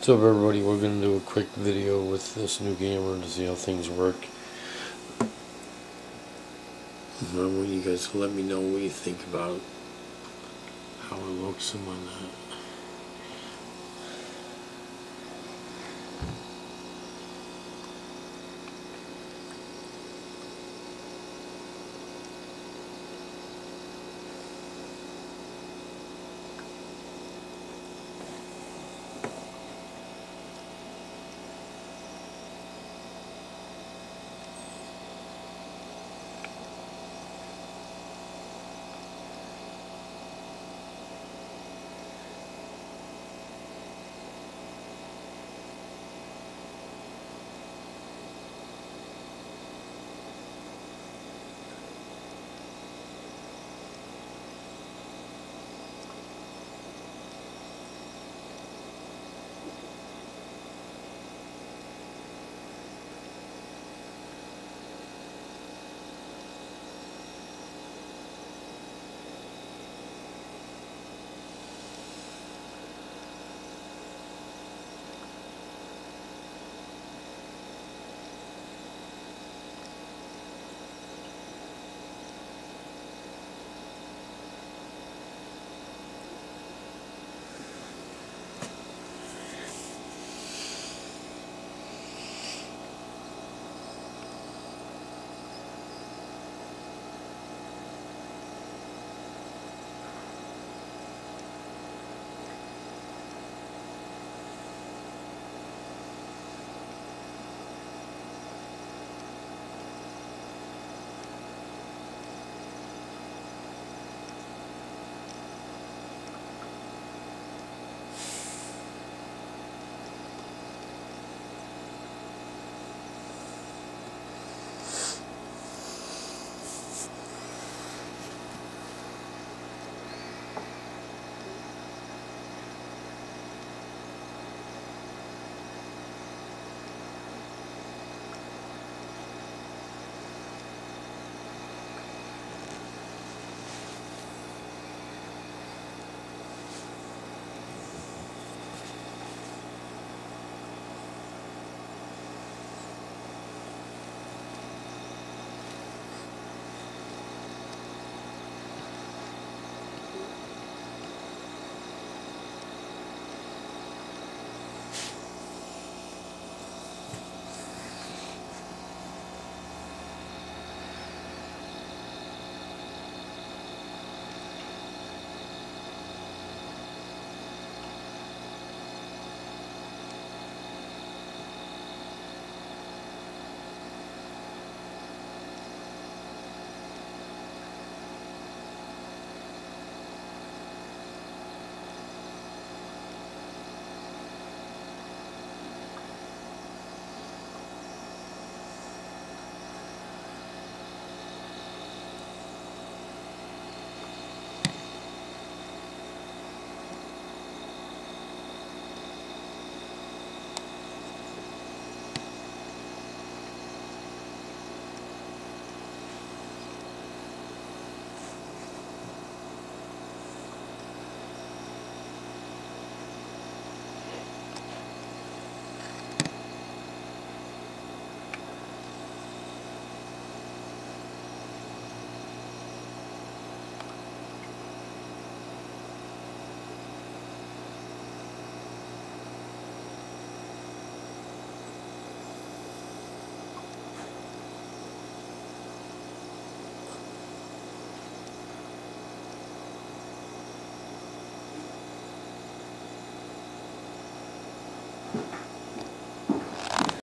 What's So everybody, we're gonna do a quick video with this new camera to see how things work. I want you guys to let me know what you think about how it looks and whatnot.